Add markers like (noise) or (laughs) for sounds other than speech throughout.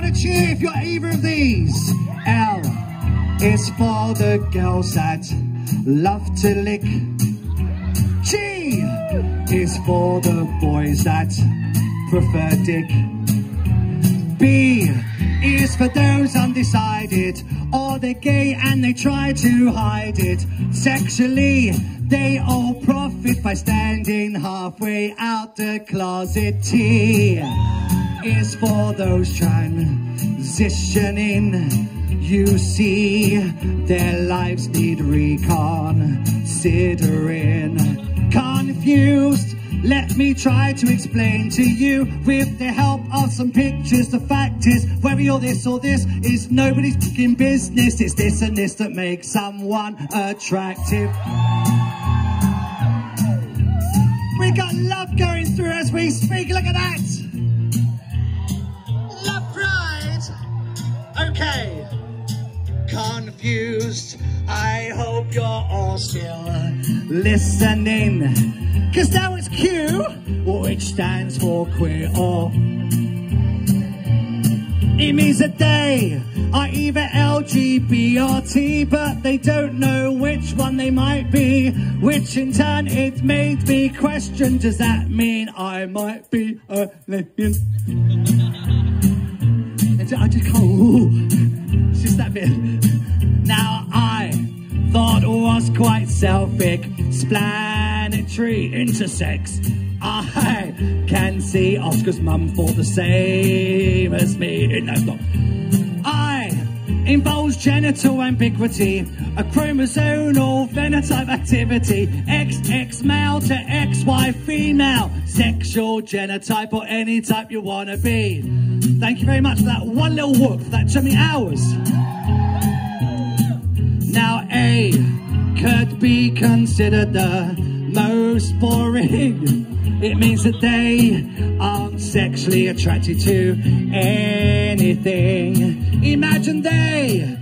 want to cheer if you're either of these. L is for the girls that love to lick. G is for the boys that prefer dick. B is for those undecided or they're gay and they try to hide it sexually they all profit by standing halfway out the closet T is for those transitioning you see their lives need reconsidering confused let me try to explain to you with the help of some pictures. The fact is, whether you're this or this is nobody's fucking business. It's this and this that makes someone attractive. We got love going through as we speak. Look at that. Okay. Confused. I hope you're all still listening. Cause now it's Q, which stands for queer or. It means that they are either LGBT but they don't know which one they might be. Which in turn it made me question, does that mean I might be a lesbian? I just can't, ooh, it's just that bit. Now I thought was quite self-explanatory intersex. I can see Oscar's mum thought the same as me. Eh, no, not. I involves genital ambiguity, a chromosomal phenotype activity, XX male to XY female, sexual genotype or any type you want to be. Thank you very much for that one little whoop. That took me hours. Now A could be considered the most boring. It means that they aren't sexually attracted to anything. Imagine they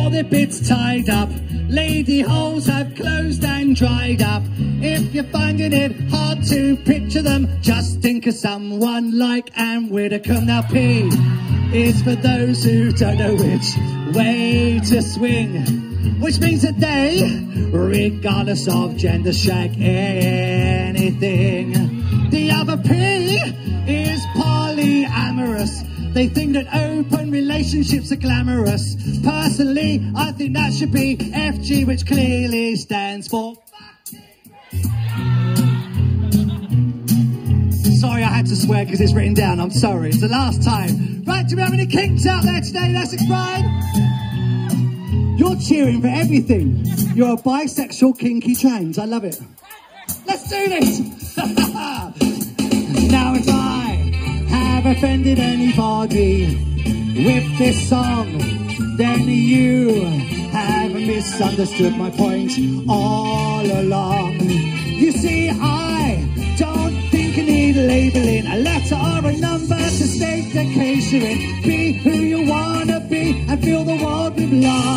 all their bits tied up. Lady holes have closed and dried up. If you're finding it hard to picture them, just think of someone like Anne Widdecombe. Now P is for those who don't know which way to swing which means that they, regardless of gender, shag anything. The other P is polyamorous. They think that relationships are glamorous. Personally, I think that should be FG, which clearly stands for. Sorry, I had to swear because it's written down. I'm sorry. It's the last time. Right, do we have any kinks out there today? Let's subscribe. You're cheering for everything. You're a bisexual, kinky trans. I love it. Let's do this. (laughs) now if I have offended anybody with this song, then you have misunderstood my point all along. You see, I don't think you need a labeling a letter or a number to state the case you're in. Be who you wanna be and fill the world with love.